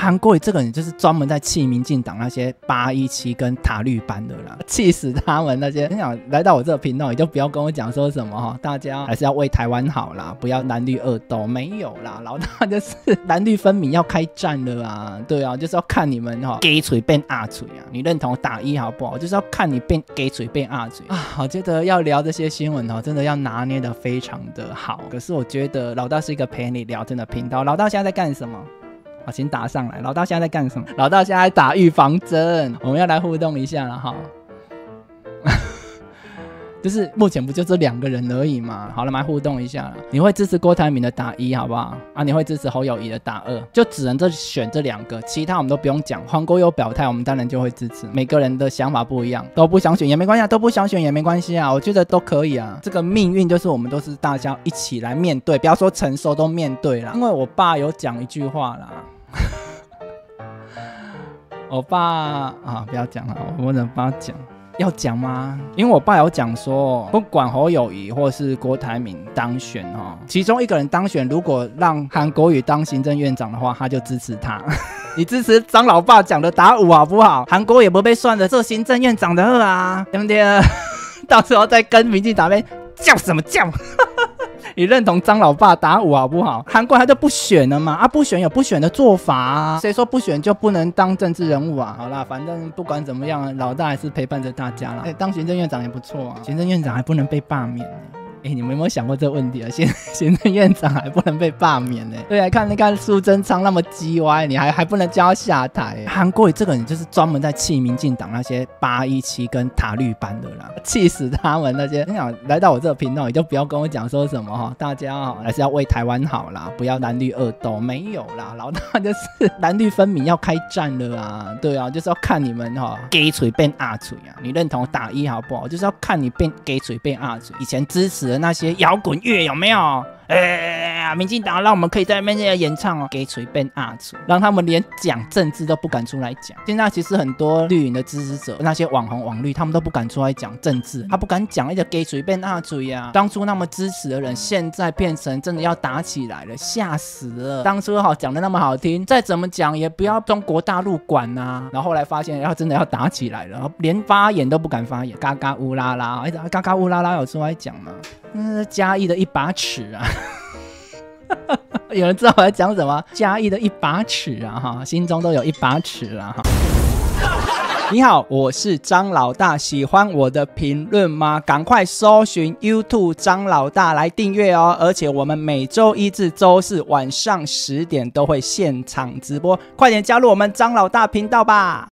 韩国瑜这个人就是专门在气民进党那些八一七跟塔绿班的啦，气死他们那些。你想来到我这个频道，你就不要跟我讲说什么哈，大家还是要为台湾好啦，不要蓝绿恶斗，没有啦，老大就是蓝绿分明要开战了啊，对啊，就是要看你们哈给锤变二锤啊，你认同打一好不好？就是要看你变给锤变二锤啊。我觉得要聊这些新闻哦，真的要拿捏的非常的好。可是我觉得老大是一个陪你聊天的频道，老大现在在干什么？好，请打上来。老大现在在干什么？老大现在打预防针。我们要来互动一下了哈。就是目前不就这两个人而已嘛。好了，来互动一下了。你会支持郭台铭的打一，好不好？啊，你会支持侯友谊的打二，就只能这选这两个，其他我们都不用讲。黄国有表态，我们当然就会支持。每个人的想法不一样，都不想选也没关系，啊，都不想选也没关系啊。我觉得都可以啊。这个命运就是我们都是大家一起来面对，不要说承受，都面对了。因为我爸有讲一句话啦。我爸啊，不要讲了，我不能帮他讲。要讲吗？因为我爸有讲说，不管侯友谊或是郭台铭当选哦，其中一个人当选，如果让韩国瑜当行政院长的话，他就支持他。你支持张老爸讲的打五好不好？韩国也不被算的做行政院长的啊，对不对？到时候再跟民进党边叫什么叫？你认同张老爸打五好不好？韩国他就不选了嘛？啊，不选有不选的做法啊？谁说不选就不能当政治人物啊？好啦，反正不管怎么样，老大还是陪伴着大家啦。哎，当行政院长也不错啊，行政院长还不能被罢免。哎，你们有没有想过这个问题啊？行行政院长还不能被罢免呢？对啊，看你看苏贞昌那么鸡歪，你还还不能叫他下台？韩国这个人就是专门在气民进党那些八一七跟塔绿班的啦，气死他们那些。你想来到我这个频道，你就不要跟我讲说什么哈，大家还是要为台湾好啦，不要蓝绿恶斗，没有啦，老大就是 蓝绿分明要开战了啊！对啊，就是要看你们哈给锤变二锤啊！你认同打一好不好？就是要看你变给锤变二锤。以前支持。的那些摇滚乐有没有？哎，民进党让我们可以在面前演唱哦，给随便阿楚，让他们连讲政治都不敢出来讲。现在其实很多绿营的支持者，那些网红网绿，他们都不敢出来讲政治，他不敢讲，一个给随便阿嘴呀。当初那么支持的人，现在变成真的要打起来了，吓死了。当初好讲的那么好听，再怎么讲也不要中国大陆管呐。然后后来发现要真的要打起来了，连发言都不敢发言，嘎嘎乌拉拉，哎，嘎嘎乌拉拉有出来讲吗？嗯，嘉义的一把尺啊，有人知道我在讲什么？嘉义的一把尺啊，哈，心中都有一把尺啊，哈。你好，我是张老大，喜欢我的评论吗？赶快搜寻 YouTube 张老大来订阅哦，而且我们每周一至周四晚上十点都会现场直播，快点加入我们张老大频道吧。